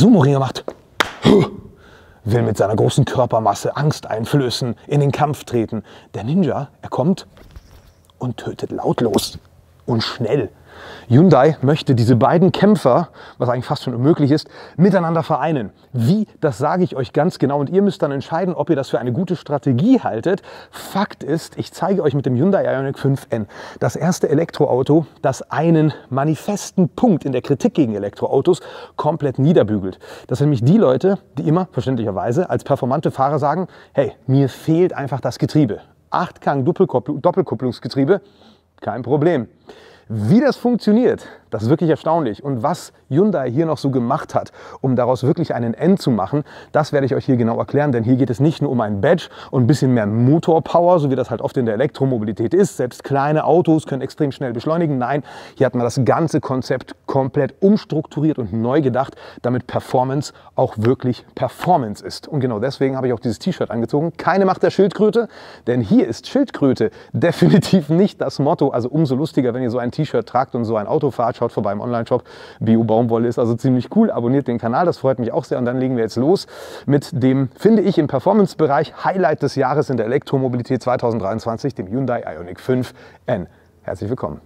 Sumo-Ringer macht, will mit seiner großen Körpermasse Angst einflößen, in den Kampf treten. Der Ninja, er kommt und tötet lautlos und schnell. Hyundai möchte diese beiden Kämpfer, was eigentlich fast schon unmöglich ist, miteinander vereinen. Wie, das sage ich euch ganz genau und ihr müsst dann entscheiden, ob ihr das für eine gute Strategie haltet. Fakt ist, ich zeige euch mit dem Hyundai Ioniq 5N das erste Elektroauto, das einen manifesten Punkt in der Kritik gegen Elektroautos komplett niederbügelt. Das sind nämlich die Leute, die immer verständlicherweise als performante Fahrer sagen, hey, mir fehlt einfach das Getriebe. 8-Gang Doppelkupplungsgetriebe, kein Problem. Wie das funktioniert, das ist wirklich erstaunlich. Und was Hyundai hier noch so gemacht hat, um daraus wirklich einen N zu machen, das werde ich euch hier genau erklären. Denn hier geht es nicht nur um ein Badge und ein bisschen mehr Motorpower, so wie das halt oft in der Elektromobilität ist. Selbst kleine Autos können extrem schnell beschleunigen. Nein, hier hat man das ganze Konzept komplett umstrukturiert und neu gedacht, damit Performance auch wirklich Performance ist. Und genau deswegen habe ich auch dieses T-Shirt angezogen. Keine Macht der Schildkröte, denn hier ist Schildkröte definitiv nicht das Motto. Also umso lustiger, wenn ihr so ein T-Shirt tragt und so ein Auto fahrt Schaut vorbei im Online-Shop. Bio-Baumwolle ist also ziemlich cool. Abonniert den Kanal, das freut mich auch sehr. Und dann legen wir jetzt los mit dem, finde ich, im Performance-Bereich Highlight des Jahres in der Elektromobilität 2023, dem Hyundai Ioniq 5N. Herzlich willkommen.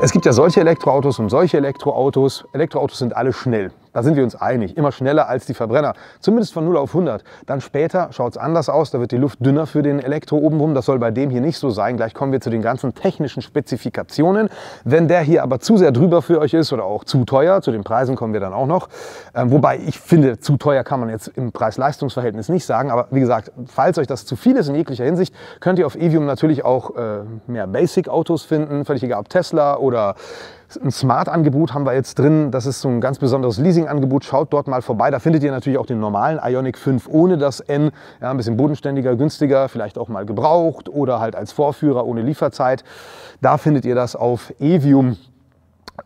Es gibt ja solche Elektroautos und solche Elektroautos. Elektroautos sind alle schnell. Da sind wir uns einig. Immer schneller als die Verbrenner. Zumindest von 0 auf 100. Dann später schaut es anders aus. Da wird die Luft dünner für den Elektro obenrum. Das soll bei dem hier nicht so sein. Gleich kommen wir zu den ganzen technischen Spezifikationen. Wenn der hier aber zu sehr drüber für euch ist oder auch zu teuer, zu den Preisen kommen wir dann auch noch. Ähm, wobei ich finde, zu teuer kann man jetzt im Preis-Leistungs-Verhältnis nicht sagen. Aber wie gesagt, falls euch das zu viel ist in jeglicher Hinsicht, könnt ihr auf Evium natürlich auch äh, mehr Basic-Autos finden. Völlig egal, ob Tesla oder ein Smart-Angebot haben wir jetzt drin. Das ist so ein ganz besonderes Leasing-Angebot. Schaut dort mal vorbei. Da findet ihr natürlich auch den normalen Ionic 5 ohne das N. Ja, ein bisschen bodenständiger, günstiger, vielleicht auch mal gebraucht oder halt als Vorführer ohne Lieferzeit. Da findet ihr das auf Evium.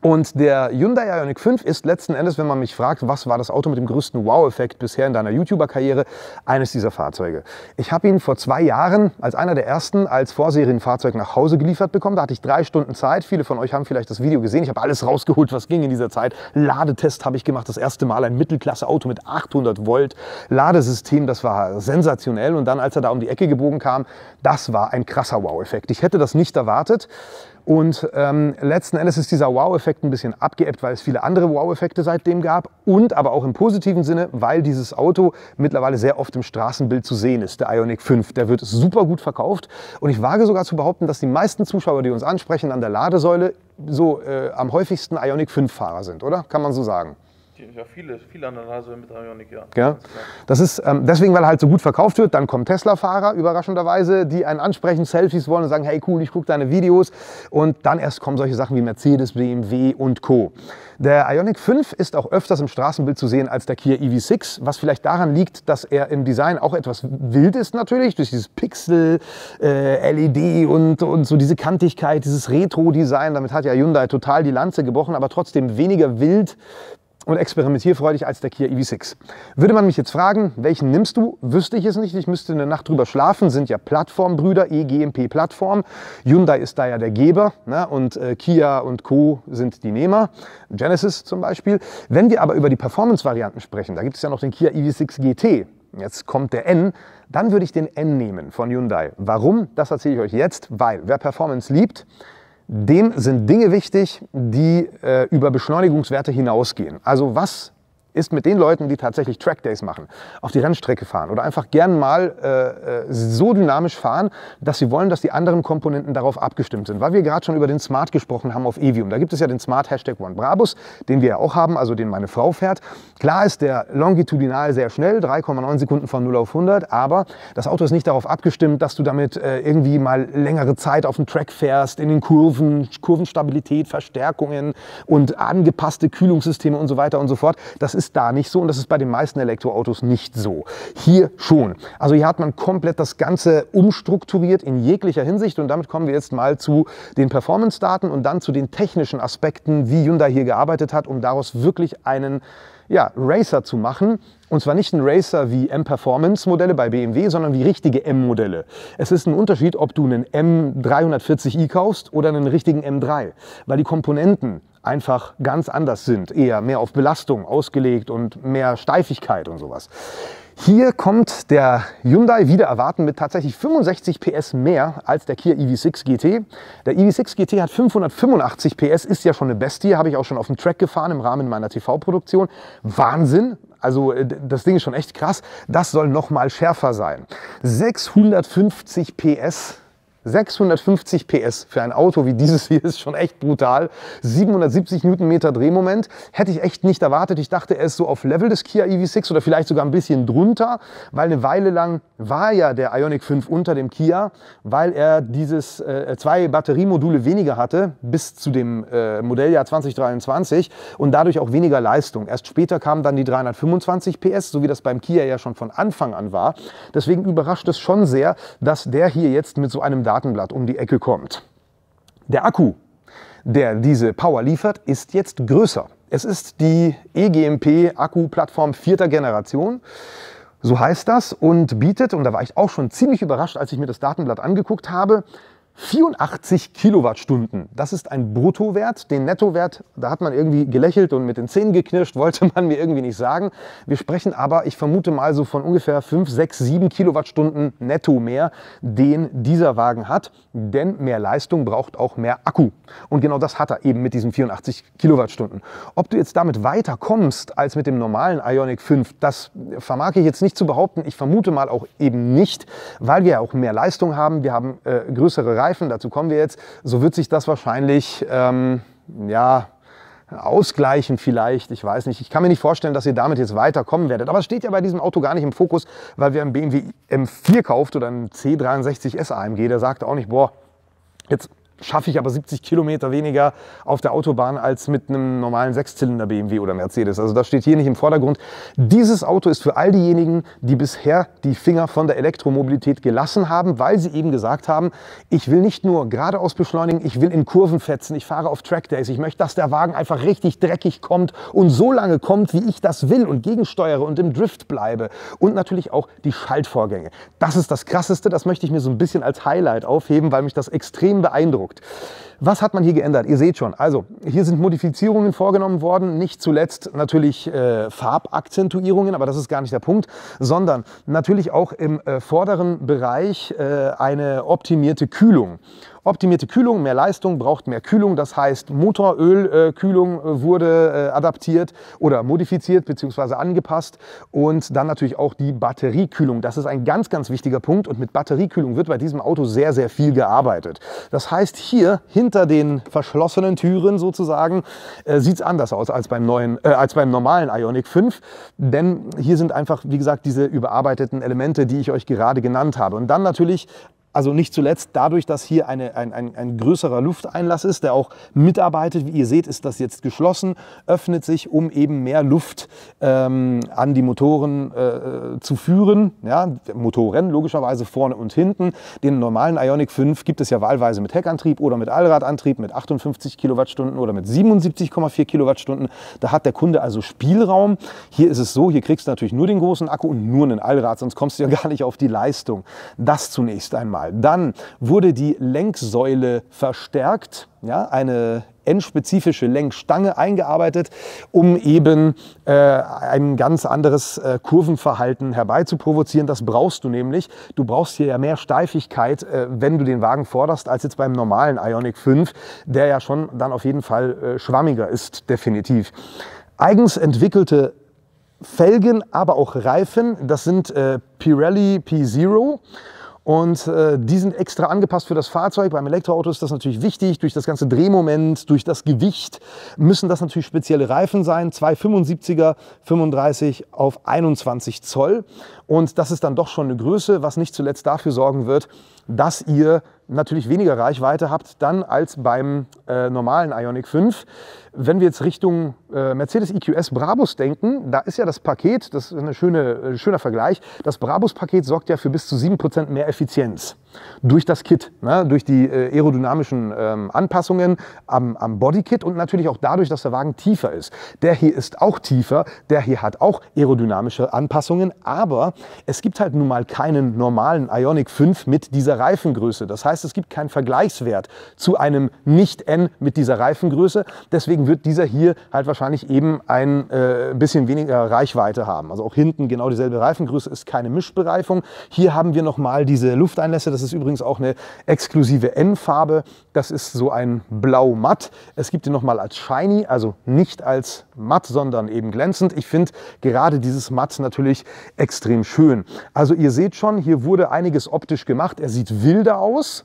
Und der Hyundai Ioniq 5 ist letzten Endes, wenn man mich fragt, was war das Auto mit dem größten Wow-Effekt bisher in deiner YouTuber-Karriere, eines dieser Fahrzeuge. Ich habe ihn vor zwei Jahren als einer der ersten als Vorserienfahrzeug nach Hause geliefert bekommen. Da hatte ich drei Stunden Zeit. Viele von euch haben vielleicht das Video gesehen. Ich habe alles rausgeholt, was ging in dieser Zeit. Ladetest habe ich gemacht. Das erste Mal ein Mittelklasse-Auto mit 800 Volt. Ladesystem, das war sensationell. Und dann, als er da um die Ecke gebogen kam, das war ein krasser Wow-Effekt. Ich hätte das nicht erwartet. Und ähm, letzten Endes ist dieser Wow-Effekt ein bisschen abgeebbt, weil es viele andere Wow-Effekte seitdem gab und aber auch im positiven Sinne, weil dieses Auto mittlerweile sehr oft im Straßenbild zu sehen ist, der Ioniq 5. Der wird super gut verkauft und ich wage sogar zu behaupten, dass die meisten Zuschauer, die uns ansprechen an der Ladesäule, so äh, am häufigsten Ioniq 5-Fahrer sind, oder? Kann man so sagen? Ja, viele, viele an der Nase mit Ionic, ja. ja. Das ist ähm, deswegen, weil er halt so gut verkauft wird. Dann kommen Tesla-Fahrer, überraschenderweise, die einen ansprechen, Selfies wollen und sagen, hey cool, ich gucke deine Videos. Und dann erst kommen solche Sachen wie Mercedes, BMW und Co. Der Ionic 5 ist auch öfters im Straßenbild zu sehen als der Kia EV6, was vielleicht daran liegt, dass er im Design auch etwas wild ist natürlich, durch dieses Pixel, äh, LED und, und so diese Kantigkeit, dieses Retro-Design. Damit hat ja Hyundai total die Lanze gebrochen, aber trotzdem weniger wild, und experimentierfreudig als der Kia EV6. Würde man mich jetzt fragen, welchen nimmst du, wüsste ich es nicht. Ich müsste eine Nacht drüber schlafen, sind ja Plattformbrüder, eGMP-Plattform. Hyundai ist da ja der Geber ne? und äh, Kia und Co. sind die Nehmer. Genesis zum Beispiel. Wenn wir aber über die Performance-Varianten sprechen, da gibt es ja noch den Kia EV6 GT. Jetzt kommt der N, dann würde ich den N nehmen von Hyundai. Warum? Das erzähle ich euch jetzt, weil wer Performance liebt, dem sind Dinge wichtig, die äh, über Beschleunigungswerte hinausgehen. Also was ist mit den Leuten, die tatsächlich Trackdays machen, auf die Rennstrecke fahren oder einfach gern mal äh, äh, so dynamisch fahren, dass sie wollen, dass die anderen Komponenten darauf abgestimmt sind. Weil wir gerade schon über den Smart gesprochen haben auf Evium. Da gibt es ja den Smart Hashtag One Brabus, den wir ja auch haben, also den meine Frau fährt. Klar ist der longitudinal sehr schnell, 3,9 Sekunden von 0 auf 100, aber das Auto ist nicht darauf abgestimmt, dass du damit äh, irgendwie mal längere Zeit auf dem Track fährst, in den Kurven, Kurvenstabilität, Verstärkungen und angepasste Kühlungssysteme und so weiter und so fort. Das ist ist da nicht so und das ist bei den meisten Elektroautos nicht so. Hier schon. Also hier hat man komplett das Ganze umstrukturiert in jeglicher Hinsicht und damit kommen wir jetzt mal zu den Performance-Daten und dann zu den technischen Aspekten, wie Hyundai hier gearbeitet hat, um daraus wirklich einen ja, Racer zu machen. Und zwar nicht ein Racer wie M-Performance-Modelle bei BMW, sondern wie richtige M-Modelle. Es ist ein Unterschied, ob du einen M340i kaufst oder einen richtigen M3, weil die Komponenten einfach ganz anders sind, eher mehr auf Belastung ausgelegt und mehr Steifigkeit und sowas. Hier kommt der Hyundai wieder erwarten mit tatsächlich 65 PS mehr als der Kia EV6 GT. Der EV6 GT hat 585 PS, ist ja schon eine Bestie, habe ich auch schon auf dem Track gefahren im Rahmen meiner TV-Produktion. Wahnsinn, also äh, das Ding ist schon echt krass. Das soll noch mal schärfer sein. 650 PS 650 PS für ein Auto wie dieses hier ist schon echt brutal. 770 Newtonmeter Drehmoment hätte ich echt nicht erwartet. Ich dachte, er ist so auf Level des Kia EV6 oder vielleicht sogar ein bisschen drunter, weil eine Weile lang war ja der Ioniq 5 unter dem Kia, weil er dieses äh, zwei Batteriemodule weniger hatte bis zu dem äh, Modelljahr 2023 und dadurch auch weniger Leistung. Erst später kamen dann die 325 PS, so wie das beim Kia ja schon von Anfang an war. Deswegen überrascht es schon sehr, dass der hier jetzt mit so einem Datenblatt um die Ecke kommt. Der Akku, der diese Power liefert, ist jetzt größer. Es ist die EGMP Akku-Plattform vierter Generation. So heißt das und bietet, und da war ich auch schon ziemlich überrascht, als ich mir das Datenblatt angeguckt habe, 84 Kilowattstunden. Das ist ein Bruttowert. Den Nettowert, da hat man irgendwie gelächelt und mit den Zähnen geknirscht, wollte man mir irgendwie nicht sagen. Wir sprechen aber, ich vermute mal so von ungefähr 5, 6, 7 Kilowattstunden netto mehr, den dieser Wagen hat. Denn mehr Leistung braucht auch mehr Akku. Und genau das hat er eben mit diesen 84 Kilowattstunden. Ob du jetzt damit weiter kommst als mit dem normalen Ionic 5, das vermag ich jetzt nicht zu behaupten. Ich vermute mal auch eben nicht, weil wir ja auch mehr Leistung haben. Wir haben äh, größere Reifen, dazu kommen wir jetzt, so wird sich das wahrscheinlich ähm, ja, ausgleichen vielleicht, ich weiß nicht. Ich kann mir nicht vorstellen, dass ihr damit jetzt weiterkommen werdet. Aber es steht ja bei diesem Auto gar nicht im Fokus, weil wer einen BMW M4 kauft oder einen C63S AMG, der sagt auch nicht, boah, jetzt schaffe ich aber 70 Kilometer weniger auf der Autobahn als mit einem normalen Sechszylinder BMW oder Mercedes. Also das steht hier nicht im Vordergrund. Dieses Auto ist für all diejenigen, die bisher die Finger von der Elektromobilität gelassen haben, weil sie eben gesagt haben, ich will nicht nur geradeaus beschleunigen, ich will in Kurven fetzen, ich fahre auf Trackdays, ich möchte, dass der Wagen einfach richtig dreckig kommt und so lange kommt, wie ich das will und gegensteuere und im Drift bleibe. Und natürlich auch die Schaltvorgänge. Das ist das Krasseste, das möchte ich mir so ein bisschen als Highlight aufheben, weil mich das extrem beeindruckt anguckt. Was hat man hier geändert? Ihr seht schon, also hier sind Modifizierungen vorgenommen worden, nicht zuletzt natürlich äh, Farbakzentuierungen, aber das ist gar nicht der Punkt, sondern natürlich auch im äh, vorderen Bereich äh, eine optimierte Kühlung. Optimierte Kühlung, mehr Leistung braucht mehr Kühlung. Das heißt, Motorölkühlung äh, wurde äh, adaptiert oder modifiziert bzw. angepasst. Und dann natürlich auch die Batteriekühlung. Das ist ein ganz, ganz wichtiger Punkt. Und mit Batteriekühlung wird bei diesem Auto sehr, sehr viel gearbeitet. Das heißt, hier hinter den verschlossenen Türen sozusagen äh, sieht es anders aus als beim, neuen, äh, als beim normalen Ioniq 5. Denn hier sind einfach, wie gesagt, diese überarbeiteten Elemente, die ich euch gerade genannt habe. Und dann natürlich also nicht zuletzt dadurch, dass hier eine, ein, ein, ein größerer Lufteinlass ist, der auch mitarbeitet. Wie ihr seht, ist das jetzt geschlossen, öffnet sich, um eben mehr Luft ähm, an die Motoren äh, zu führen. Ja, Motoren logischerweise vorne und hinten. Den normalen Ioniq 5 gibt es ja wahlweise mit Heckantrieb oder mit Allradantrieb mit 58 Kilowattstunden oder mit 77,4 Kilowattstunden. Da hat der Kunde also Spielraum. Hier ist es so, hier kriegst du natürlich nur den großen Akku und nur einen Allrad, sonst kommst du ja gar nicht auf die Leistung. Das zunächst einmal mal. Dann wurde die Lenksäule verstärkt, ja, eine N-spezifische Lenkstange eingearbeitet, um eben äh, ein ganz anderes äh, Kurvenverhalten herbeizuprovozieren. Das brauchst du nämlich. Du brauchst hier ja mehr Steifigkeit, äh, wenn du den Wagen forderst, als jetzt beim normalen Ioniq 5, der ja schon dann auf jeden Fall äh, schwammiger ist, definitiv. Eigens entwickelte Felgen, aber auch Reifen, das sind äh, Pirelli P0 und äh, die sind extra angepasst für das Fahrzeug. Beim Elektroauto ist das natürlich wichtig. Durch das ganze Drehmoment, durch das Gewicht müssen das natürlich spezielle Reifen sein. 275er 35 auf 21 Zoll. Und das ist dann doch schon eine Größe, was nicht zuletzt dafür sorgen wird, dass ihr natürlich weniger Reichweite habt dann als beim äh, normalen Ioniq 5. Wenn wir jetzt Richtung äh, Mercedes EQS Brabus denken, da ist ja das Paket, das ist ein schöne, äh, schöner Vergleich, das Brabus-Paket sorgt ja für bis zu 7% mehr Effizienz durch das Kit, ne, durch die äh, aerodynamischen ähm, Anpassungen am, am Bodykit und natürlich auch dadurch, dass der Wagen tiefer ist. Der hier ist auch tiefer, der hier hat auch aerodynamische Anpassungen, aber es gibt halt nun mal keinen normalen Ioniq 5 mit dieser Reifengröße. Das heißt, es gibt keinen Vergleichswert zu einem Nicht-N mit dieser Reifengröße. Deswegen wird dieser hier halt wahrscheinlich eben ein äh, bisschen weniger Reichweite haben. Also auch hinten genau dieselbe Reifengröße ist keine Mischbereifung. Hier haben wir nochmal diese Lufteinlässe. Das ist übrigens auch eine exklusive N-Farbe. Das ist so ein Blau-Matt. Es gibt ihn nochmal als Shiny, also nicht als matt, sondern eben glänzend. Ich finde gerade dieses Matt natürlich extrem schön. Also ihr seht schon, hier wurde einiges optisch gemacht. Er sieht wilder aus.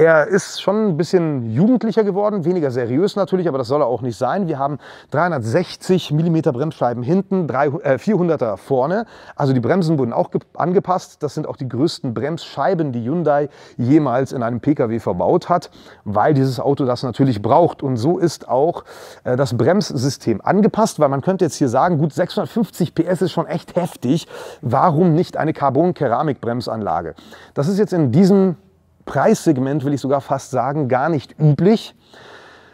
Er ist schon ein bisschen jugendlicher geworden, weniger seriös natürlich, aber das soll er auch nicht sein. Wir haben 360 mm Bremsscheiben hinten, 400er äh, vorne. Also die Bremsen wurden auch angepasst. Das sind auch die größten Bremsscheiben, die Hyundai jemals in einem Pkw verbaut hat, weil dieses Auto das natürlich braucht. Und so ist auch äh, das Bremssystem angepasst, weil man könnte jetzt hier sagen, gut, 650 PS ist schon echt heftig. Warum nicht eine Carbon-Keramik-Bremsanlage? Das ist jetzt in diesem Preissegment, will ich sogar fast sagen, gar nicht üblich,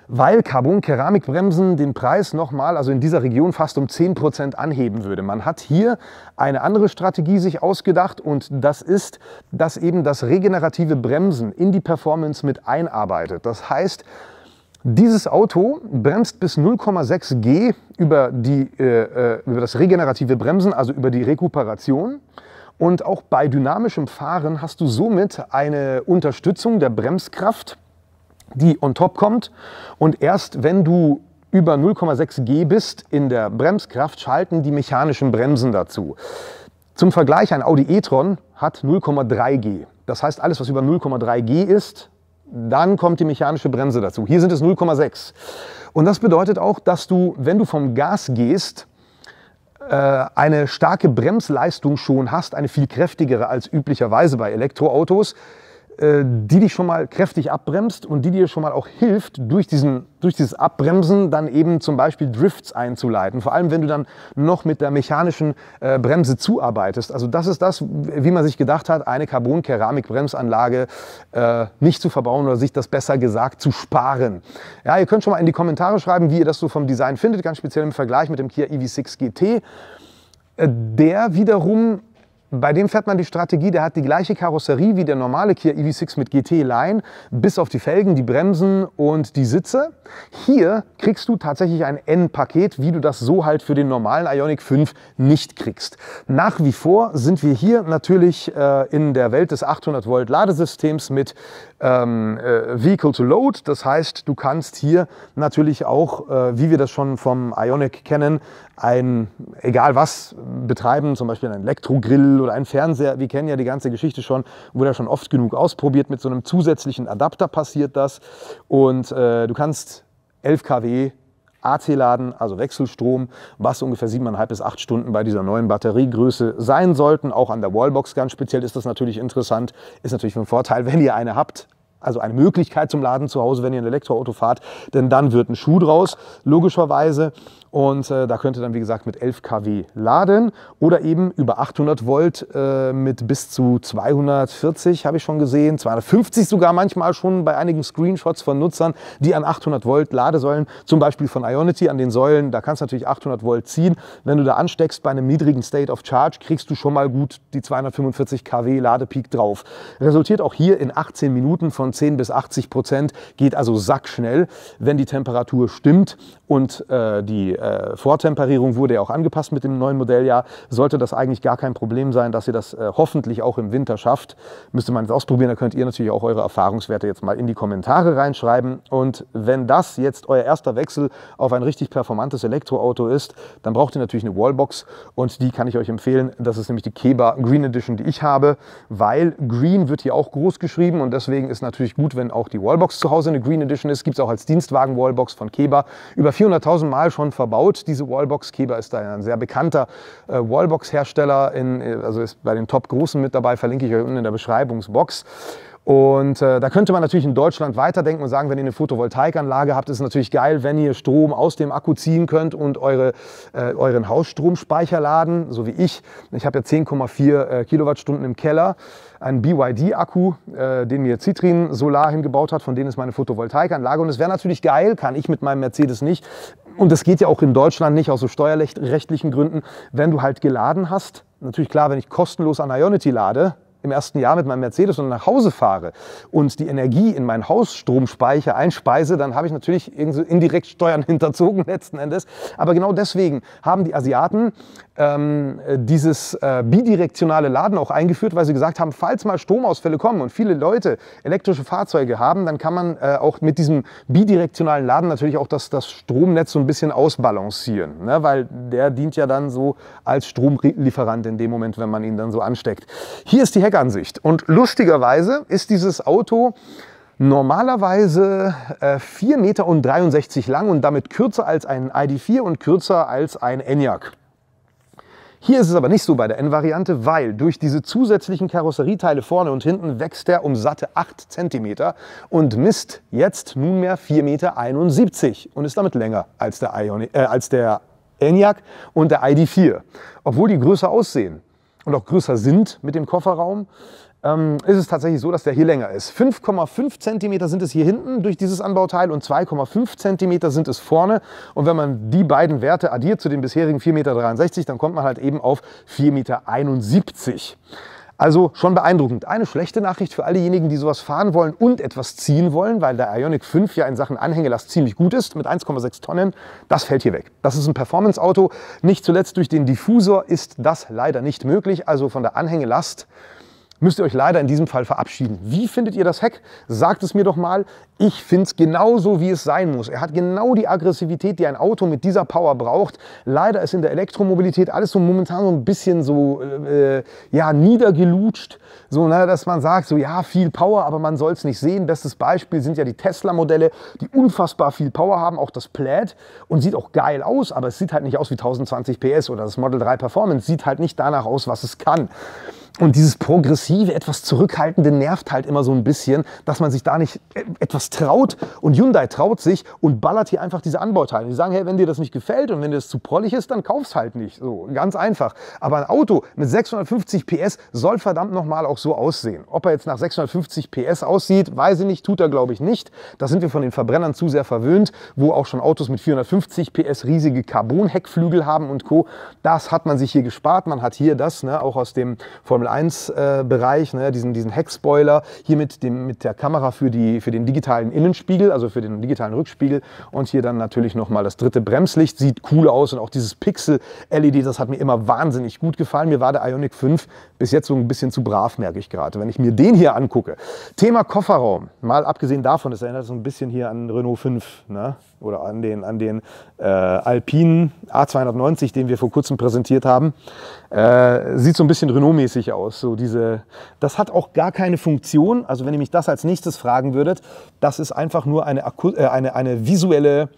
weil Carbon-Keramikbremsen den Preis nochmal, also in dieser Region fast um 10% anheben würde. Man hat hier eine andere Strategie sich ausgedacht und das ist, dass eben das regenerative Bremsen in die Performance mit einarbeitet. Das heißt, dieses Auto bremst bis 0,6 G über, die, äh, äh, über das regenerative Bremsen, also über die Rekuperation. Und auch bei dynamischem Fahren hast du somit eine Unterstützung der Bremskraft, die on top kommt. Und erst wenn du über 0,6 G bist in der Bremskraft, schalten die mechanischen Bremsen dazu. Zum Vergleich, ein Audi e-tron hat 0,3 G. Das heißt, alles, was über 0,3 G ist, dann kommt die mechanische Bremse dazu. Hier sind es 0,6. Und das bedeutet auch, dass du, wenn du vom Gas gehst, eine starke Bremsleistung schon hast, eine viel kräftigere als üblicherweise bei Elektroautos, äh, die dich schon mal kräftig abbremst und die dir schon mal auch hilft, durch, diesen, durch dieses Abbremsen dann eben zum Beispiel Drifts einzuleiten. Vor allem, wenn du dann noch mit der mechanischen äh, Bremse zuarbeitest. Also das ist das, wie man sich gedacht hat, eine Carbon-Keramik-Bremsanlage äh, nicht zu verbauen oder sich das besser gesagt zu sparen. Ja, ihr könnt schon mal in die Kommentare schreiben, wie ihr das so vom Design findet, ganz speziell im Vergleich mit dem Kia EV6 GT. Äh, der wiederum bei dem fährt man die Strategie, der hat die gleiche Karosserie wie der normale Kia EV6 mit GT Line, bis auf die Felgen, die Bremsen und die Sitze. Hier kriegst du tatsächlich ein N-Paket, wie du das so halt für den normalen Ioniq 5 nicht kriegst. Nach wie vor sind wir hier natürlich äh, in der Welt des 800 Volt Ladesystems mit ähm, äh, Vehicle to Load. Das heißt, du kannst hier natürlich auch, äh, wie wir das schon vom Ionic kennen, ein, egal was, betreiben, zum Beispiel ein Elektrogrill oder ein Fernseher. Wir kennen ja die ganze Geschichte schon, wurde ja schon oft genug ausprobiert. Mit so einem zusätzlichen Adapter passiert das. Und äh, du kannst 11 kW AC laden, also Wechselstrom, was ungefähr 7,5 bis 8 Stunden bei dieser neuen Batteriegröße sein sollten. Auch an der Wallbox ganz speziell ist das natürlich interessant. Ist natürlich ein Vorteil, wenn ihr eine habt, also eine Möglichkeit zum Laden zu Hause, wenn ihr ein Elektroauto fahrt, denn dann wird ein Schuh draus, logischerweise. Und äh, da könnt ihr dann, wie gesagt, mit 11 kW laden oder eben über 800 Volt äh, mit bis zu 240, habe ich schon gesehen, 250 sogar manchmal schon bei einigen Screenshots von Nutzern, die an 800 Volt Ladesäulen, zum Beispiel von Ionity an den Säulen, da kannst du natürlich 800 Volt ziehen. Wenn du da ansteckst bei einem niedrigen State of Charge, kriegst du schon mal gut die 245 kW Ladepeak drauf. Resultiert auch hier in 18 Minuten von 10 bis 80 Prozent, geht also sackschnell, wenn die Temperatur stimmt und äh, die äh, Vortemperierung wurde ja auch angepasst mit dem neuen Modelljahr. Sollte das eigentlich gar kein Problem sein, dass ihr das äh, hoffentlich auch im Winter schafft. Müsste man es ausprobieren, da könnt ihr natürlich auch eure Erfahrungswerte jetzt mal in die Kommentare reinschreiben. Und wenn das jetzt euer erster Wechsel auf ein richtig performantes Elektroauto ist, dann braucht ihr natürlich eine Wallbox und die kann ich euch empfehlen. Das ist nämlich die Keba Green Edition, die ich habe, weil Green wird hier auch groß geschrieben und deswegen ist natürlich natürlich gut, wenn auch die Wallbox zu Hause eine Green Edition ist. Gibt es auch als Dienstwagen-Wallbox von Keba. Über 400.000 Mal schon verbaut, diese Wallbox. Keba ist da ein sehr bekannter äh, Wallbox-Hersteller, also ist bei den Top-Großen mit dabei, verlinke ich euch unten in der Beschreibungsbox. Und äh, da könnte man natürlich in Deutschland weiterdenken und sagen, wenn ihr eine Photovoltaikanlage habt, ist es natürlich geil, wenn ihr Strom aus dem Akku ziehen könnt und eure, äh, euren Hausstromspeicher laden, so wie ich. Ich habe ja 10,4 äh, Kilowattstunden im Keller, einen BYD-Akku, äh, den mir Citrin Solar hingebaut hat, von denen ist meine Photovoltaikanlage. Und es wäre natürlich geil, kann ich mit meinem Mercedes nicht. Und das geht ja auch in Deutschland nicht aus so steuerrechtlichen Gründen, wenn du halt geladen hast. Natürlich klar, wenn ich kostenlos an Ionity lade, im ersten Jahr mit meinem Mercedes und nach Hause fahre und die Energie in meinen Hausstromspeicher einspeise, dann habe ich natürlich indirekt Steuern hinterzogen letzten Endes. Aber genau deswegen haben die Asiaten ähm, dieses äh, bidirektionale Laden auch eingeführt, weil sie gesagt haben, falls mal Stromausfälle kommen und viele Leute elektrische Fahrzeuge haben, dann kann man äh, auch mit diesem bidirektionalen Laden natürlich auch das, das Stromnetz so ein bisschen ausbalancieren, ne? weil der dient ja dann so als Stromlieferant in dem Moment, wenn man ihn dann so ansteckt. Hier ist die Heckansicht und lustigerweise ist dieses Auto normalerweise äh, 4,63 Meter lang und damit kürzer als ein ID4 und kürzer als ein Enyaq. Hier ist es aber nicht so bei der N-Variante, weil durch diese zusätzlichen Karosserieteile vorne und hinten wächst er um satte 8 cm und misst jetzt nunmehr 4,71 Meter und ist damit länger als der, Ioni äh, als der Enyaq und der ID4. Obwohl die größer aussehen und auch größer sind mit dem Kofferraum, ähm, ist es tatsächlich so, dass der hier länger ist. 5,5 cm sind es hier hinten durch dieses Anbauteil und 2,5 cm sind es vorne. Und wenn man die beiden Werte addiert zu den bisherigen 4,63 Meter, dann kommt man halt eben auf 4,71 Meter. Also schon beeindruckend. Eine schlechte Nachricht für all diejenigen, die sowas fahren wollen und etwas ziehen wollen, weil der Ioniq 5 ja in Sachen Anhängelast ziemlich gut ist, mit 1,6 Tonnen. Das fällt hier weg. Das ist ein Performance-Auto. Nicht zuletzt durch den Diffusor ist das leider nicht möglich. Also von der Anhängelast müsst ihr euch leider in diesem Fall verabschieden. Wie findet ihr das Heck? Sagt es mir doch mal. Ich finde es genauso, wie es sein muss. Er hat genau die Aggressivität, die ein Auto mit dieser Power braucht. Leider ist in der Elektromobilität alles so momentan so ein bisschen so äh, ja, niedergelutscht. So, ne, dass man sagt, so ja, viel Power, aber man soll es nicht sehen. Bestes Beispiel sind ja die Tesla-Modelle, die unfassbar viel Power haben, auch das Plaid und sieht auch geil aus, aber es sieht halt nicht aus wie 1020 PS oder das Model 3 Performance sieht halt nicht danach aus, was es kann. Und dieses progressive, etwas zurückhaltende nervt halt immer so ein bisschen, dass man sich da nicht e-, etwas traut. Und Hyundai traut sich und ballert hier einfach diese Anbauteile. Die sagen, hey, wenn dir das nicht gefällt und wenn dir das zu prollig ist, dann kauf's halt nicht. So, ganz einfach. Aber ein Auto mit 650 PS soll verdammt nochmal auch so aussehen. Ob er jetzt nach 650 PS aussieht, weiß ich nicht, tut er glaube ich nicht. Da sind wir von den Verbrennern zu sehr verwöhnt, wo auch schon Autos mit 450 PS riesige Carbon-Heckflügel haben und Co. Das hat man sich hier gespart. Man hat hier das, ne, auch aus dem Formel Formel 1 äh, Bereich, ne, diesen, diesen Heckspoiler, hier mit, dem, mit der Kamera für, die, für den digitalen Innenspiegel, also für den digitalen Rückspiegel und hier dann natürlich nochmal das dritte Bremslicht, sieht cool aus und auch dieses Pixel-LED, das hat mir immer wahnsinnig gut gefallen. Mir war der Ionic 5 bis jetzt so ein bisschen zu brav, merke ich gerade, wenn ich mir den hier angucke. Thema Kofferraum, mal abgesehen davon, das erinnert so ein bisschen hier an Renault 5, ne? oder an den, an den äh, Alpinen A290, den wir vor kurzem präsentiert haben. Äh, sieht so ein bisschen Renault-mäßig aus. So diese, das hat auch gar keine Funktion. Also wenn ihr mich das als nächstes fragen würdet, das ist einfach nur eine, äh, eine, eine visuelle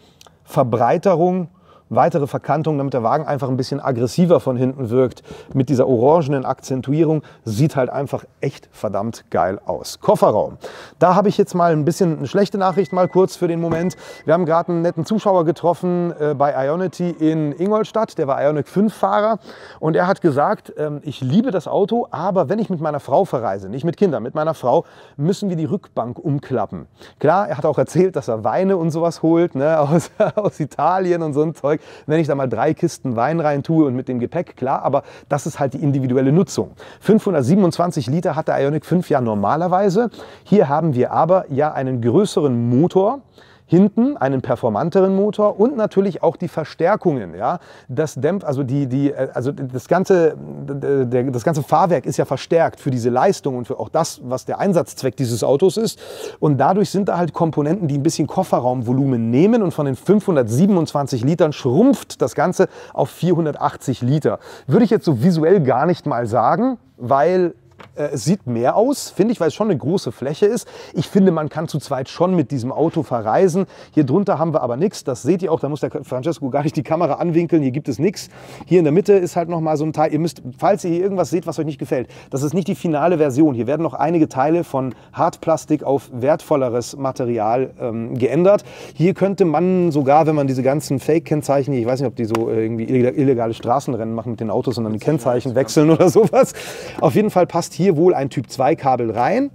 Verbreiterung weitere Verkantung, damit der Wagen einfach ein bisschen aggressiver von hinten wirkt. Mit dieser orangenen Akzentuierung sieht halt einfach echt verdammt geil aus. Kofferraum. Da habe ich jetzt mal ein bisschen eine schlechte Nachricht mal kurz für den Moment. Wir haben gerade einen netten Zuschauer getroffen äh, bei Ionity in Ingolstadt. Der war Ionic 5 Fahrer und er hat gesagt, ähm, ich liebe das Auto, aber wenn ich mit meiner Frau verreise, nicht mit Kindern, mit meiner Frau, müssen wir die Rückbank umklappen. Klar, er hat auch erzählt, dass er Weine und sowas holt ne, aus, aus Italien und so ein Zeug. Zeug, wenn ich da mal drei Kisten Wein rein tue und mit dem Gepäck, klar, aber das ist halt die individuelle Nutzung. 527 Liter hat der Ioniq 5 ja normalerweise. Hier haben wir aber ja einen größeren Motor hinten einen performanteren Motor und natürlich auch die Verstärkungen. Ja? Das dämpft, also, die, die, äh, also das, ganze, das ganze Fahrwerk ist ja verstärkt für diese Leistung und für auch das, was der Einsatzzweck dieses Autos ist. Und dadurch sind da halt Komponenten, die ein bisschen Kofferraumvolumen nehmen und von den 527 Litern schrumpft das Ganze auf 480 Liter. Würde ich jetzt so visuell gar nicht mal sagen, weil es sieht mehr aus, finde ich, weil es schon eine große Fläche ist. Ich finde, man kann zu zweit schon mit diesem Auto verreisen. Hier drunter haben wir aber nichts. Das seht ihr auch. Da muss der Francesco gar nicht die Kamera anwinkeln. Hier gibt es nichts. Hier in der Mitte ist halt noch mal so ein Teil. Ihr müsst, falls ihr hier irgendwas seht, was euch nicht gefällt, das ist nicht die finale Version. Hier werden noch einige Teile von Hartplastik auf wertvolleres Material ähm, geändert. Hier könnte man sogar, wenn man diese ganzen Fake-Kennzeichen, ich weiß nicht, ob die so äh, irgendwie illegale Straßenrennen machen mit den Autos, sondern die Kennzeichen wechseln oder sowas. Auf jeden Fall passt hier hier wohl ein Typ 2 Kabel rein.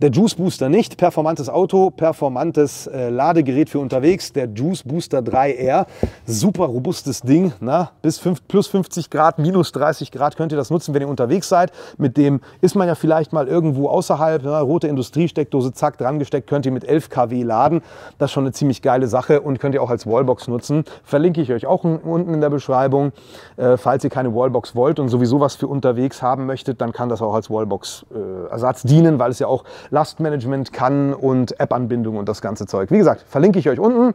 Der Juice Booster nicht. Performantes Auto, performantes äh, Ladegerät für unterwegs. Der Juice Booster 3R. Super robustes Ding. Na? Bis 5, plus 50 Grad, minus 30 Grad könnt ihr das nutzen, wenn ihr unterwegs seid. Mit dem ist man ja vielleicht mal irgendwo außerhalb. Na? Rote Industriesteckdose, zack, dran gesteckt. Könnt ihr mit 11 kW laden. Das ist schon eine ziemlich geile Sache und könnt ihr auch als Wallbox nutzen. Verlinke ich euch auch unten in der Beschreibung. Äh, falls ihr keine Wallbox wollt und sowieso was für unterwegs haben möchtet, dann kann das auch als Wallbox-Ersatz äh, dienen, weil es ja auch Lastmanagement kann und App-Anbindung und das ganze Zeug. Wie gesagt, verlinke ich euch unten.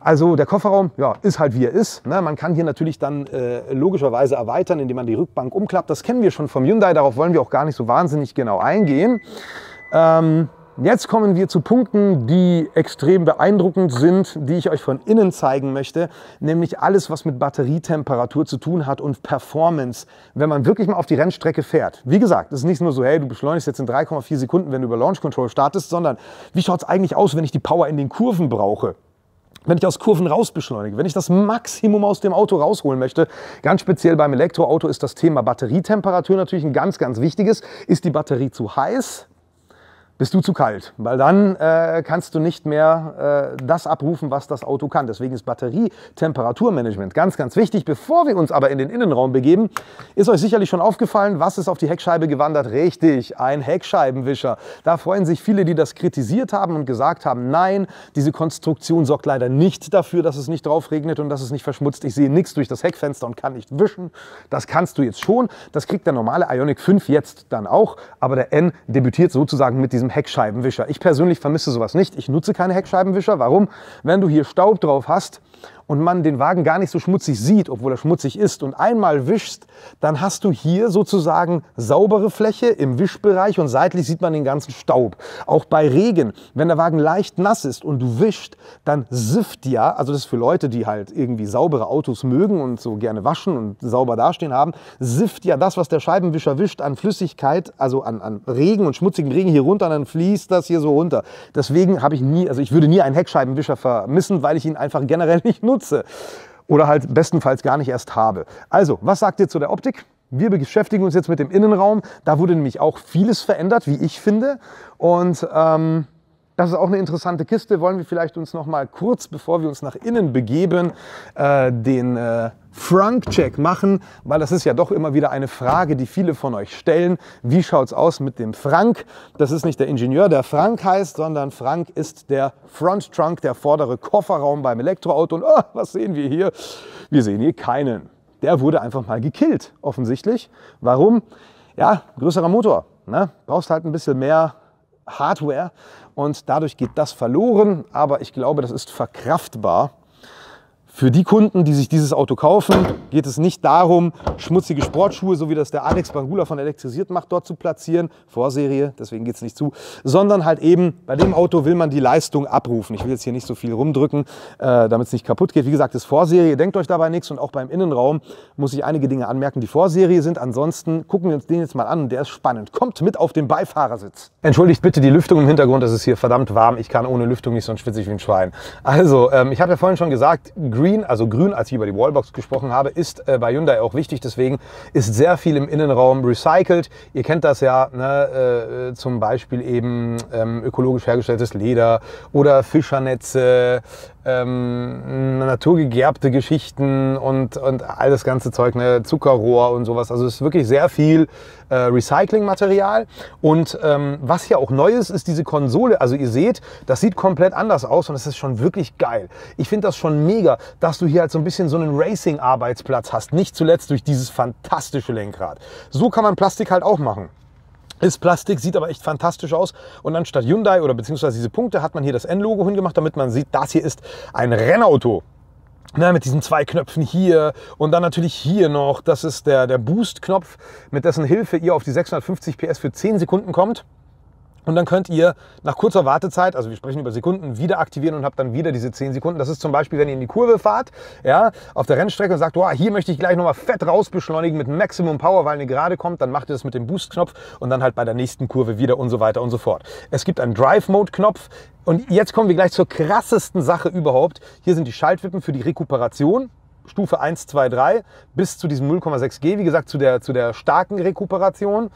Also der Kofferraum ja, ist halt wie er ist. Ne? Man kann hier natürlich dann äh, logischerweise erweitern, indem man die Rückbank umklappt. Das kennen wir schon vom Hyundai, darauf wollen wir auch gar nicht so wahnsinnig genau eingehen. Ähm, Jetzt kommen wir zu Punkten, die extrem beeindruckend sind, die ich euch von innen zeigen möchte, nämlich alles, was mit Batterietemperatur zu tun hat und Performance, wenn man wirklich mal auf die Rennstrecke fährt. Wie gesagt, es ist nicht nur so, hey, du beschleunigst jetzt in 3,4 Sekunden, wenn du über Launch Control startest, sondern wie schaut es eigentlich aus, wenn ich die Power in den Kurven brauche? wenn ich aus Kurven raus beschleunige, wenn ich das Maximum aus dem Auto rausholen möchte, ganz speziell beim Elektroauto ist das Thema Batterietemperatur natürlich ein ganz, ganz wichtiges. Ist die Batterie zu heiß? Bist du zu kalt, weil dann äh, kannst du nicht mehr äh, das abrufen, was das Auto kann. Deswegen ist Batterietemperaturmanagement ganz, ganz wichtig. Bevor wir uns aber in den Innenraum begeben, ist euch sicherlich schon aufgefallen, was ist auf die Heckscheibe gewandert? Richtig, ein Heckscheibenwischer. Da freuen sich viele, die das kritisiert haben und gesagt haben, nein, diese Konstruktion sorgt leider nicht dafür, dass es nicht drauf regnet und dass es nicht verschmutzt. Ich sehe nichts durch das Heckfenster und kann nicht wischen. Das kannst du jetzt schon. Das kriegt der normale Ionic 5 jetzt dann auch, aber der N debütiert sozusagen mit diesem diesem Heckscheibenwischer. Ich persönlich vermisse sowas nicht. Ich nutze keine Heckscheibenwischer. Warum? Wenn du hier Staub drauf hast, und man den Wagen gar nicht so schmutzig sieht, obwohl er schmutzig ist, und einmal wischst, dann hast du hier sozusagen saubere Fläche im Wischbereich und seitlich sieht man den ganzen Staub. Auch bei Regen, wenn der Wagen leicht nass ist und du wischst, dann sifft ja, also das ist für Leute, die halt irgendwie saubere Autos mögen und so gerne waschen und sauber dastehen haben, sifft ja das, was der Scheibenwischer wischt an Flüssigkeit, also an, an Regen und schmutzigem Regen hier runter, dann fließt das hier so runter. Deswegen habe ich nie, also ich würde nie einen Heckscheibenwischer vermissen, weil ich ihn einfach generell nicht nutze nutze oder halt bestenfalls gar nicht erst habe. Also, was sagt ihr zu der Optik? Wir beschäftigen uns jetzt mit dem Innenraum. Da wurde nämlich auch vieles verändert, wie ich finde. Und ähm, das ist auch eine interessante Kiste. Wollen wir vielleicht uns noch mal kurz, bevor wir uns nach innen begeben, äh, den äh, Frank-Check machen, weil das ist ja doch immer wieder eine Frage, die viele von euch stellen. Wie schaut es aus mit dem Frank? Das ist nicht der Ingenieur, der Frank heißt, sondern Frank ist der Front Trunk, der vordere Kofferraum beim Elektroauto. Und oh, was sehen wir hier? Wir sehen hier keinen. Der wurde einfach mal gekillt, offensichtlich. Warum? Ja, größerer Motor. Ne? Brauchst halt ein bisschen mehr Hardware und dadurch geht das verloren. Aber ich glaube, das ist verkraftbar. Für die Kunden, die sich dieses Auto kaufen, geht es nicht darum, schmutzige Sportschuhe, so wie das der Alex Bangula von Elektrisiert macht, dort zu platzieren, Vorserie, deswegen geht es nicht zu, sondern halt eben, bei dem Auto will man die Leistung abrufen. Ich will jetzt hier nicht so viel rumdrücken, äh, damit es nicht kaputt geht. Wie gesagt, ist Vorserie, denkt euch dabei nichts und auch beim Innenraum muss ich einige Dinge anmerken, die Vorserie sind. Ansonsten gucken wir uns den jetzt mal an, der ist spannend. Kommt mit auf den Beifahrersitz. Entschuldigt bitte die Lüftung im Hintergrund, es ist hier verdammt warm. Ich kann ohne Lüftung nicht, sonst schwitze ich wie ein Schwein. Also, ähm, ich habe ja vorhin schon gesagt, Green Green, also grün, als ich über die Wallbox gesprochen habe, ist äh, bei Hyundai auch wichtig. Deswegen ist sehr viel im Innenraum recycelt. Ihr kennt das ja, ne, äh, zum Beispiel eben ähm, ökologisch hergestelltes Leder oder Fischernetze, ähm, naturgegerbte Geschichten und, und all das ganze Zeug, ne, Zuckerrohr und sowas. Also es ist wirklich sehr viel äh, Recyclingmaterial. Und ähm, was hier auch neu ist, ist diese Konsole. Also ihr seht, das sieht komplett anders aus und es ist schon wirklich geil. Ich finde das schon mega, dass du hier halt so ein bisschen so einen Racing-Arbeitsplatz hast. Nicht zuletzt durch dieses fantastische Lenkrad. So kann man Plastik halt auch machen. Ist Plastik, sieht aber echt fantastisch aus. Und anstatt Hyundai oder beziehungsweise diese Punkte hat man hier das N-Logo hingemacht, damit man sieht, das hier ist ein Rennauto. Na, mit diesen zwei Knöpfen hier und dann natürlich hier noch. Das ist der, der Boost-Knopf, mit dessen Hilfe ihr auf die 650 PS für 10 Sekunden kommt. Und dann könnt ihr nach kurzer Wartezeit, also wir sprechen über Sekunden, wieder aktivieren und habt dann wieder diese 10 Sekunden. Das ist zum Beispiel, wenn ihr in die Kurve fahrt, ja, auf der Rennstrecke und sagt, oh, hier möchte ich gleich nochmal fett rausbeschleunigen mit Maximum Power, weil eine gerade kommt, dann macht ihr das mit dem Boost-Knopf und dann halt bei der nächsten Kurve wieder und so weiter und so fort. Es gibt einen Drive-Mode-Knopf, und jetzt kommen wir gleich zur krassesten Sache überhaupt. Hier sind die Schaltwippen für die Rekuperation. Stufe 1, 2, 3 bis zu diesem 0,6G, wie gesagt, zu der, zu der starken Rekuperation.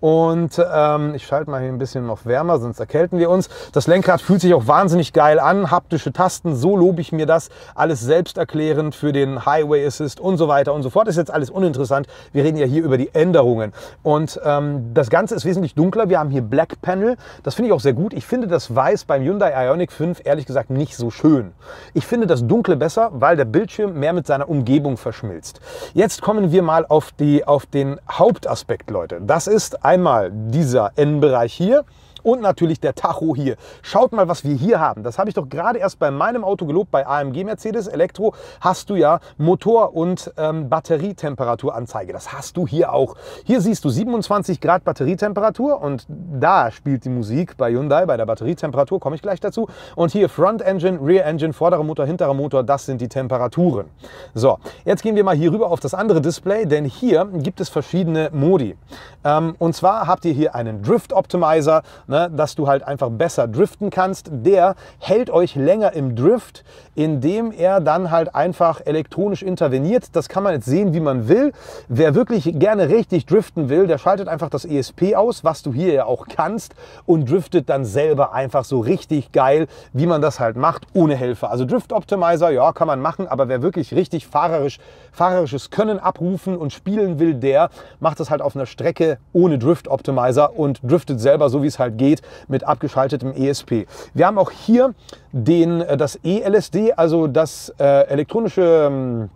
Und ähm, ich schalte mal hier ein bisschen noch wärmer, sonst erkälten wir uns. Das Lenkrad fühlt sich auch wahnsinnig geil an. Haptische Tasten, so lobe ich mir das. Alles selbsterklärend für den Highway Assist und so weiter und so fort. Ist jetzt alles uninteressant. Wir reden ja hier über die Änderungen. Und ähm, das Ganze ist wesentlich dunkler. Wir haben hier Black Panel. Das finde ich auch sehr gut. Ich finde das Weiß beim Hyundai Ioniq 5 ehrlich gesagt nicht so schön. Ich finde das Dunkle besser, weil der Bildschirm mehr mit seiner Umgebung verschmilzt. Jetzt kommen wir mal auf, die, auf den Hauptaspekt, Leute. Das ist einmal dieser N-Bereich hier und natürlich der Tacho hier. Schaut mal, was wir hier haben. Das habe ich doch gerade erst bei meinem Auto gelobt, bei AMG Mercedes Elektro hast du ja Motor- und ähm, Batterietemperaturanzeige. Das hast du hier auch. Hier siehst du 27 Grad Batterietemperatur und da spielt die Musik bei Hyundai, bei der Batterietemperatur, komme ich gleich dazu. Und hier Front Engine, Rear Engine, vorderer Motor, hinterer Motor, das sind die Temperaturen. So, jetzt gehen wir mal hier rüber auf das andere Display, denn hier gibt es verschiedene Modi. Ähm, und zwar habt ihr hier einen Drift Optimizer, ne, dass du halt einfach besser driften kannst. Der hält euch länger im Drift, indem er dann halt einfach elektronisch interveniert. Das kann man jetzt sehen, wie man will. Wer wirklich gerne richtig driften will, der schaltet einfach das ESP aus, was du hier ja auch kannst, und driftet dann selber einfach so richtig geil, wie man das halt macht, ohne Helfer. Also Drift Optimizer, ja, kann man machen, aber wer wirklich richtig fahrerisch, fahrerisches Können abrufen und spielen will, der macht das halt auf einer Strecke ohne Drift Optimizer und driftet selber so, wie es halt geht mit abgeschaltetem ESP. Wir haben auch hier den, äh, das ELSD, also das äh, elektronische ähm,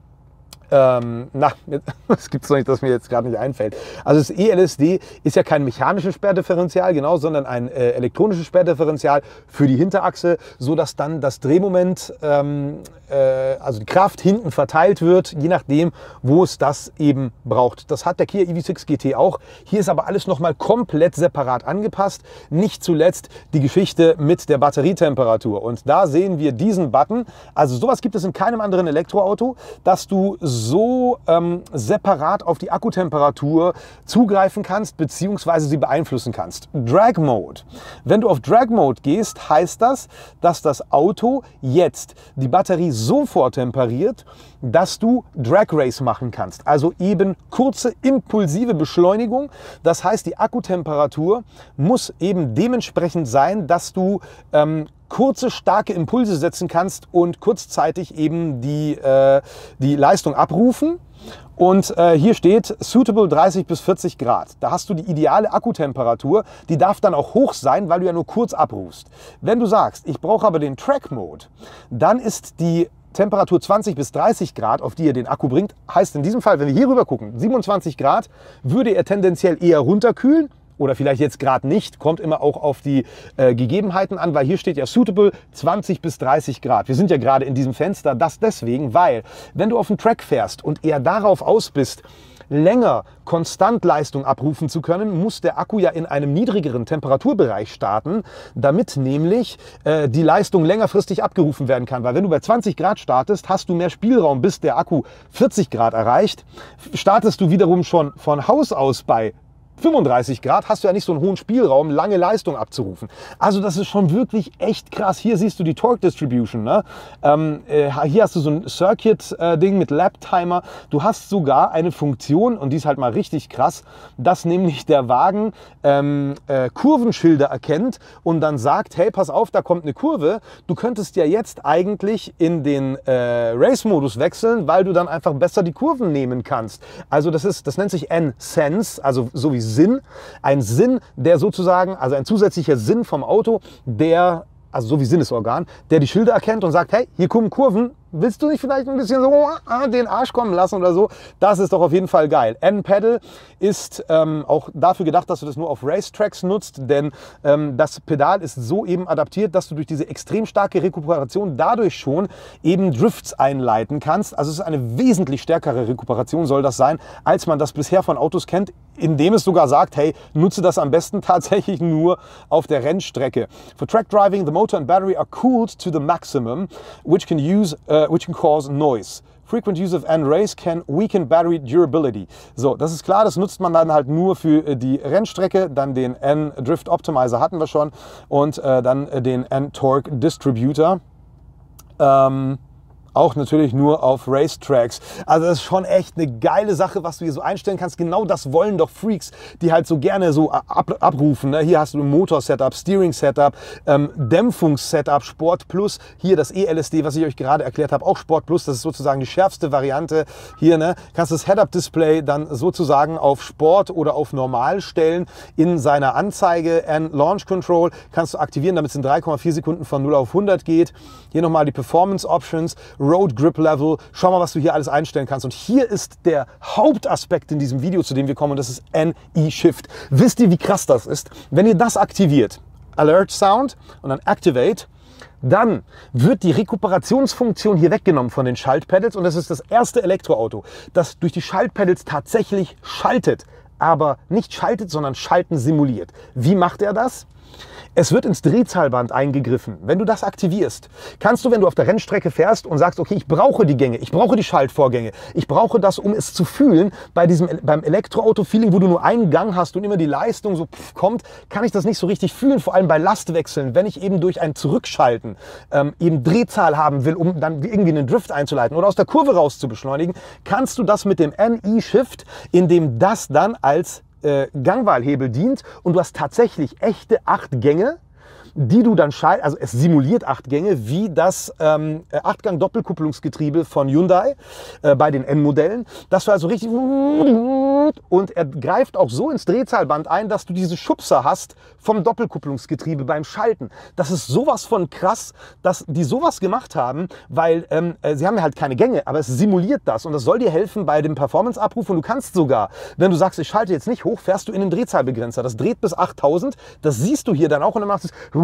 ähm, na, es gibt es noch nicht, dass mir jetzt gerade nicht einfällt. Also das ELSD ist ja kein mechanisches Sperrdifferential, genau, sondern ein äh, elektronisches Sperrdifferential für die Hinterachse, so dass dann das Drehmoment, ähm, äh, also die Kraft hinten verteilt wird, je nachdem, wo es das eben braucht. Das hat der Kia EV6 GT auch. Hier ist aber alles nochmal komplett separat angepasst. Nicht zuletzt die Geschichte mit der Batterietemperatur. Und da sehen wir diesen Button. Also sowas gibt es in keinem anderen Elektroauto, dass du so ähm, separat auf die Akkutemperatur zugreifen kannst bzw. sie beeinflussen kannst. Drag Mode. Wenn du auf Drag Mode gehst, heißt das, dass das Auto jetzt die Batterie so vortemperiert, dass du Drag Race machen kannst. Also eben kurze impulsive Beschleunigung. Das heißt, die Akkutemperatur muss eben dementsprechend sein, dass du ähm, kurze, starke Impulse setzen kannst und kurzzeitig eben die, äh, die Leistung abrufen. Und äh, hier steht suitable 30 bis 40 Grad. Da hast du die ideale Akkutemperatur. Die darf dann auch hoch sein, weil du ja nur kurz abrufst. Wenn du sagst, ich brauche aber den Track Mode, dann ist die Temperatur 20 bis 30 Grad, auf die er den Akku bringt. Heißt in diesem Fall, wenn wir hier rüber gucken, 27 Grad, würde er tendenziell eher runterkühlen oder vielleicht jetzt gerade nicht, kommt immer auch auf die äh, Gegebenheiten an, weil hier steht ja suitable 20 bis 30 Grad. Wir sind ja gerade in diesem Fenster, das deswegen, weil wenn du auf den Track fährst und eher darauf aus bist, länger konstant Leistung abrufen zu können, muss der Akku ja in einem niedrigeren Temperaturbereich starten, damit nämlich äh, die Leistung längerfristig abgerufen werden kann. Weil wenn du bei 20 Grad startest, hast du mehr Spielraum, bis der Akku 40 Grad erreicht. Startest du wiederum schon von Haus aus bei 35 Grad hast du ja nicht so einen hohen Spielraum, lange Leistung abzurufen. Also das ist schon wirklich echt krass. Hier siehst du die Torque Distribution. Ne? Ähm, äh, hier hast du so ein Circuit-Ding äh, mit Lap-Timer. Du hast sogar eine Funktion, und die ist halt mal richtig krass, dass nämlich der Wagen ähm, äh, Kurvenschilder erkennt und dann sagt, hey, pass auf, da kommt eine Kurve. Du könntest ja jetzt eigentlich in den äh, Race-Modus wechseln, weil du dann einfach besser die Kurven nehmen kannst. Also das, ist, das nennt sich N-Sense, also so wie Sinn. Ein Sinn, der sozusagen, also ein zusätzlicher Sinn vom Auto, der also so wie Sinnesorgan, der die Schilder erkennt und sagt, hey, hier kommen Kurven, willst du nicht vielleicht ein bisschen so ah, den Arsch kommen lassen oder so? Das ist doch auf jeden Fall geil. N-Pedal ist ähm, auch dafür gedacht, dass du das nur auf Racetracks nutzt, denn ähm, das Pedal ist so eben adaptiert, dass du durch diese extrem starke Rekuperation dadurch schon eben Drifts einleiten kannst. Also es ist eine wesentlich stärkere Rekuperation soll das sein, als man das bisher von Autos kennt, indem es sogar sagt, hey, nutze das am besten tatsächlich nur auf der Rennstrecke. For track driving, the motor and battery are cooled to the maximum, which can use, uh, which can cause noise. Frequent use of N-Race can weaken battery durability. So, das ist klar, das nutzt man dann halt nur für äh, die Rennstrecke. Dann den N-Drift Optimizer hatten wir schon und äh, dann äh, den N-Torque Distributor. Ähm, auch natürlich nur auf Racetracks. Also das ist schon echt eine geile Sache, was du hier so einstellen kannst. Genau das wollen doch Freaks, die halt so gerne so ab, abrufen. Ne? Hier hast du ein Motor-Setup, Steering-Setup, ähm, Dämpfungs-Setup, Sport Plus. Hier das ELSD, was ich euch gerade erklärt habe, auch Sport Plus. Das ist sozusagen die schärfste Variante. Hier ne? kannst du das Head-Up-Display dann sozusagen auf Sport oder auf Normal stellen. In seiner Anzeige and Launch Control kannst du aktivieren, damit es in 3,4 Sekunden von 0 auf 100 geht. Hier nochmal die Performance Options. Road Grip Level. Schau mal, was du hier alles einstellen kannst. Und hier ist der Hauptaspekt in diesem Video, zu dem wir kommen, und das ist NE Shift. Wisst ihr, wie krass das ist? Wenn ihr das aktiviert, Alert Sound und dann Activate, dann wird die Rekuperationsfunktion hier weggenommen von den Schaltpedals und das ist das erste Elektroauto, das durch die Schaltpedals tatsächlich schaltet, aber nicht schaltet, sondern schalten simuliert. Wie macht er das? Es wird ins Drehzahlband eingegriffen. Wenn du das aktivierst, kannst du, wenn du auf der Rennstrecke fährst und sagst, okay, ich brauche die Gänge, ich brauche die Schaltvorgänge, ich brauche das, um es zu fühlen, bei diesem, beim Elektroauto-Feeling, wo du nur einen Gang hast und immer die Leistung so pff, kommt, kann ich das nicht so richtig fühlen, vor allem bei Lastwechseln, wenn ich eben durch ein Zurückschalten ähm, eben Drehzahl haben will, um dann irgendwie einen Drift einzuleiten oder aus der Kurve raus zu beschleunigen, kannst du das mit dem NE-Shift, indem das dann als äh, Gangwahlhebel dient und du hast tatsächlich echte acht Gänge die du dann schaltest, also es simuliert acht Gänge, wie das ähm, Achtgang-Doppelkupplungsgetriebe von Hyundai äh, bei den N-Modellen. Das war also richtig und er greift auch so ins Drehzahlband ein, dass du diese Schubser hast vom Doppelkupplungsgetriebe beim Schalten. Das ist sowas von krass, dass die sowas gemacht haben, weil ähm, äh, sie haben ja halt keine Gänge, aber es simuliert das und das soll dir helfen bei dem Performance-Abruf und du kannst sogar, wenn du sagst, ich schalte jetzt nicht hoch, fährst du in den Drehzahlbegrenzer. Das dreht bis 8000, das siehst du hier dann auch und dann machst du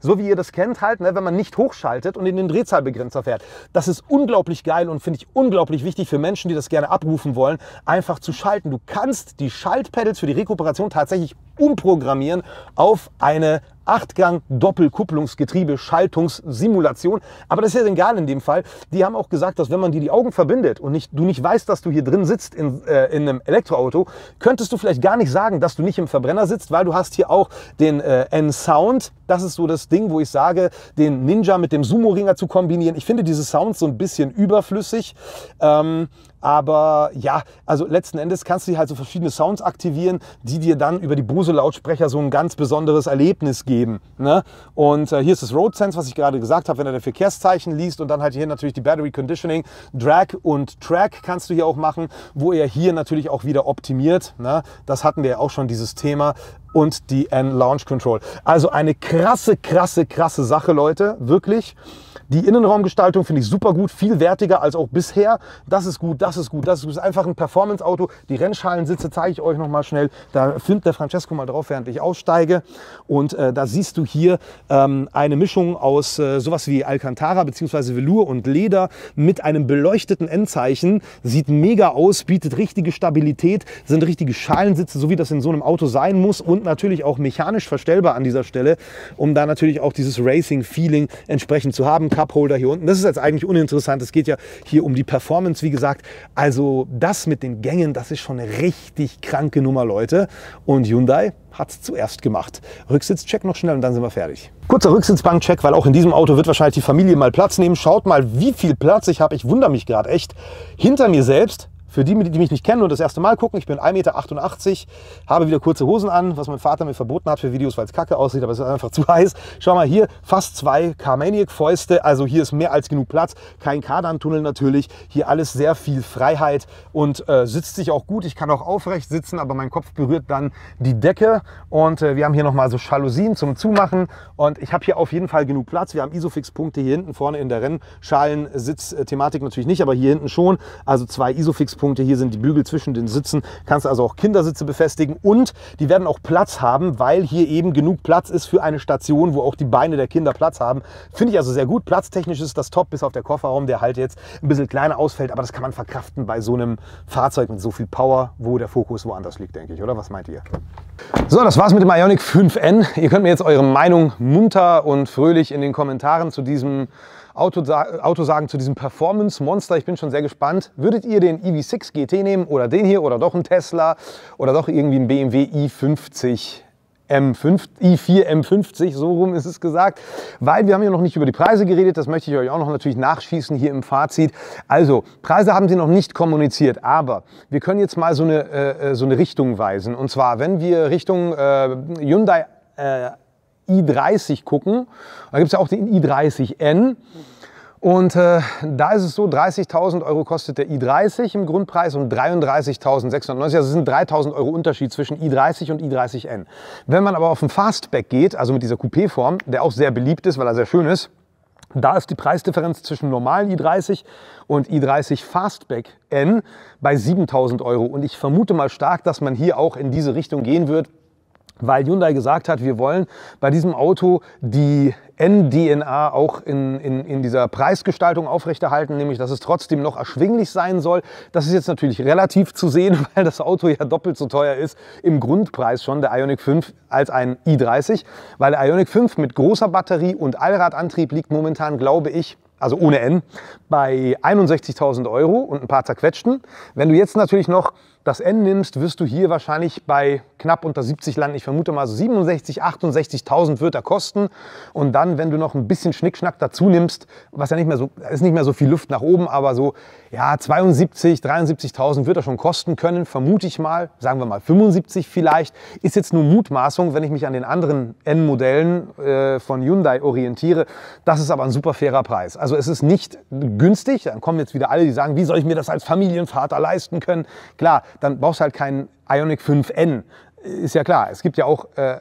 so wie ihr das kennt halt, ne, wenn man nicht hochschaltet und in den Drehzahlbegrenzer fährt. Das ist unglaublich geil und finde ich unglaublich wichtig für Menschen, die das gerne abrufen wollen, einfach zu schalten. Du kannst die Schaltpedals für die Rekuperation tatsächlich umprogrammieren auf eine Achtgang Doppelkupplungsgetriebe Schaltungssimulation. Aber das ist ja egal in dem Fall. Die haben auch gesagt, dass wenn man dir die Augen verbindet und nicht, du nicht weißt, dass du hier drin sitzt in, äh, in einem Elektroauto, könntest du vielleicht gar nicht sagen, dass du nicht im Verbrenner sitzt, weil du hast hier auch den äh, N-Sound. Das ist so das Ding, wo ich sage, den Ninja mit dem Sumo-Ringer zu kombinieren. Ich finde diese Sounds so ein bisschen überflüssig. Ähm, aber ja, also letzten Endes kannst du halt so verschiedene Sounds aktivieren, die dir dann über die Bose-Lautsprecher so ein ganz besonderes Erlebnis geben. Ne? Und äh, hier ist das Road Sense, was ich gerade gesagt habe, wenn er der Verkehrszeichen liest und dann halt hier natürlich die Battery Conditioning, Drag und Track kannst du hier auch machen, wo er hier natürlich auch wieder optimiert. Ne? Das hatten wir ja auch schon, dieses Thema und die N-Launch Control. Also eine krasse, krasse, krasse Sache, Leute, wirklich. Die Innenraumgestaltung finde ich super gut, viel wertiger als auch bisher. Das ist gut, das ist gut, das ist gut. Das ist einfach ein Performance-Auto. Die Rennschalensitze zeige ich euch noch mal schnell. Da filmt der Francesco mal drauf, während ich aussteige. Und äh, da siehst du hier ähm, eine Mischung aus äh, sowas wie Alcantara bzw. Velour und Leder mit einem beleuchteten Endzeichen. Sieht mega aus, bietet richtige Stabilität, sind richtige Schalensitze, so wie das in so einem Auto sein muss und natürlich auch mechanisch verstellbar an dieser Stelle, um da natürlich auch dieses Racing-Feeling entsprechend zu haben. Cupholder hier unten. Das ist jetzt eigentlich uninteressant. Es geht ja hier um die Performance, wie gesagt. Also das mit den Gängen, das ist schon eine richtig kranke Nummer, Leute. Und Hyundai hat es zuerst gemacht. Rücksitzcheck noch schnell und dann sind wir fertig. Kurzer Rücksitzbankcheck, weil auch in diesem Auto wird wahrscheinlich die Familie mal Platz nehmen. Schaut mal, wie viel Platz ich habe. Ich wundere mich gerade echt. Hinter mir selbst für die, die mich nicht kennen und das erste Mal gucken, ich bin 1,88 Meter, habe wieder kurze Hosen an, was mein Vater mir verboten hat für Videos, weil es kacke aussieht, aber es ist einfach zu heiß. Schau mal hier, fast zwei Carmaniac-Fäuste, also hier ist mehr als genug Platz. Kein Kardantunnel natürlich, hier alles sehr viel Freiheit und äh, sitzt sich auch gut. Ich kann auch aufrecht sitzen, aber mein Kopf berührt dann die Decke und äh, wir haben hier nochmal so Jalousien zum Zumachen und ich habe hier auf jeden Fall genug Platz. Wir haben Isofix-Punkte hier hinten vorne in der Rennschalen-Sitz-Thematik natürlich nicht, aber hier hinten schon. Also zwei Isofix-Punkte, hier sind die Bügel zwischen den Sitzen. Kannst also auch Kindersitze befestigen und die werden auch Platz haben, weil hier eben genug Platz ist für eine Station, wo auch die Beine der Kinder Platz haben. Finde ich also sehr gut. Platztechnisch ist das top, bis auf der Kofferraum, der halt jetzt ein bisschen kleiner ausfällt, aber das kann man verkraften bei so einem Fahrzeug mit so viel Power, wo der Fokus woanders liegt, denke ich, oder? Was meint ihr? So, das war's mit dem Ionic 5N. Ihr könnt mir jetzt eure Meinung munter und fröhlich in den Kommentaren zu diesem Auto, Auto sagen, zu diesem Performance-Monster. Ich bin schon sehr gespannt. Würdet ihr den EV6 GT nehmen oder den hier oder doch einen Tesla oder doch irgendwie einen BMW i50 M5, i4 M50, so rum ist es gesagt, weil wir haben ja noch nicht über die Preise geredet, das möchte ich euch auch noch natürlich nachschießen hier im Fazit. Also, Preise haben sie noch nicht kommuniziert, aber wir können jetzt mal so eine, äh, äh so eine Richtung weisen. Und zwar, wenn wir Richtung äh, Hyundai äh, i30 gucken, da gibt es ja auch den i30N, und äh, da ist es so, 30.000 Euro kostet der i30 im Grundpreis und 33.690. Also es sind 3.000 Euro Unterschied zwischen i30 und i30N. Wenn man aber auf den Fastback geht, also mit dieser Coupé-Form, der auch sehr beliebt ist, weil er sehr schön ist, da ist die Preisdifferenz zwischen normalen i30 und i30 Fastback N bei 7000 Euro. Und ich vermute mal stark, dass man hier auch in diese Richtung gehen wird, weil Hyundai gesagt hat, wir wollen bei diesem Auto die NDNA auch in, in, in dieser Preisgestaltung aufrechterhalten, nämlich dass es trotzdem noch erschwinglich sein soll. Das ist jetzt natürlich relativ zu sehen, weil das Auto ja doppelt so teuer ist im Grundpreis schon, der Ioniq 5, als ein i30, weil der Ioniq 5 mit großer Batterie und Allradantrieb liegt momentan, glaube ich, also ohne N, bei 61.000 Euro und ein paar zerquetschten. Wenn du jetzt natürlich noch das N nimmst, wirst du hier wahrscheinlich bei knapp unter 70 landen. Ich vermute mal so 67, 68.000 wird er kosten. Und dann, wenn du noch ein bisschen Schnickschnack dazu nimmst, was ja nicht mehr so, ist nicht mehr so viel Luft nach oben, aber so, ja, 72, 73.000 wird er schon kosten können, vermute ich mal. Sagen wir mal 75 vielleicht. Ist jetzt nur Mutmaßung, wenn ich mich an den anderen N-Modellen äh, von Hyundai orientiere. Das ist aber ein super fairer Preis. Also es ist nicht günstig. Dann kommen jetzt wieder alle, die sagen, wie soll ich mir das als Familienvater leisten können? Klar, dann brauchst du halt keinen Ionic 5N ist ja klar, es gibt ja auch äh, äh,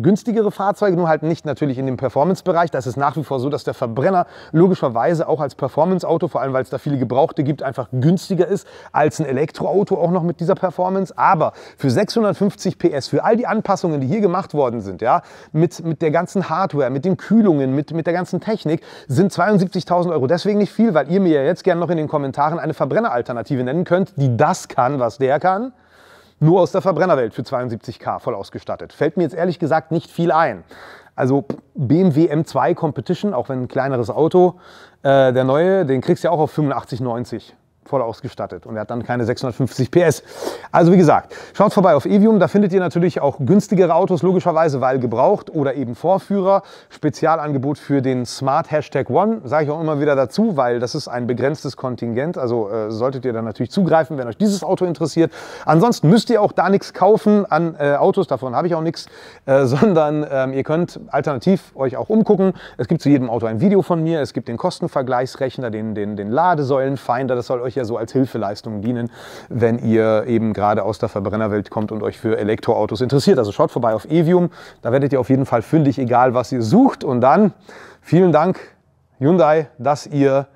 günstigere Fahrzeuge, nur halt nicht natürlich in dem Performance-Bereich. Da ist nach wie vor so, dass der Verbrenner logischerweise auch als Performance-Auto, vor allem weil es da viele Gebrauchte gibt, einfach günstiger ist als ein Elektroauto auch noch mit dieser Performance. Aber für 650 PS, für all die Anpassungen, die hier gemacht worden sind, ja, mit, mit der ganzen Hardware, mit den Kühlungen, mit, mit der ganzen Technik, sind 72.000 Euro deswegen nicht viel, weil ihr mir ja jetzt gerne noch in den Kommentaren eine Verbrenneralternative nennen könnt, die das kann, was der kann nur aus der Verbrennerwelt für 72k voll ausgestattet. Fällt mir jetzt ehrlich gesagt nicht viel ein. Also BMW M2 Competition, auch wenn ein kleineres Auto, äh, der neue, den kriegst du ja auch auf 85,90 voll ausgestattet und er hat dann keine 650 PS. Also wie gesagt, schaut vorbei auf Evium, da findet ihr natürlich auch günstigere Autos, logischerweise, weil gebraucht oder eben Vorführer. Spezialangebot für den Smart Hashtag One, sage ich auch immer wieder dazu, weil das ist ein begrenztes Kontingent, also äh, solltet ihr dann natürlich zugreifen, wenn euch dieses Auto interessiert. Ansonsten müsst ihr auch da nichts kaufen an äh, Autos, davon habe ich auch nichts, äh, sondern ähm, ihr könnt alternativ euch auch umgucken. Es gibt zu jedem Auto ein Video von mir, es gibt den Kostenvergleichsrechner, den, den, den Ladesäulenfinder, das soll euch euch ja so als Hilfeleistung dienen, wenn ihr eben gerade aus der Verbrennerwelt kommt und euch für Elektroautos interessiert. Also schaut vorbei auf Evium, da werdet ihr auf jeden Fall fündig, egal was ihr sucht. Und dann vielen Dank Hyundai, dass ihr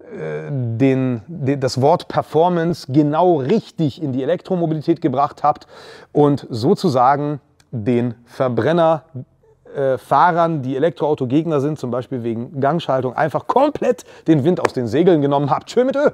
äh, den, den, das Wort Performance genau richtig in die Elektromobilität gebracht habt und sozusagen den Verbrenner äh, die Elektroauto-Gegner sind, zum Beispiel wegen Gangschaltung, einfach komplett den Wind aus den Segeln genommen habt. Tschö mit Ö!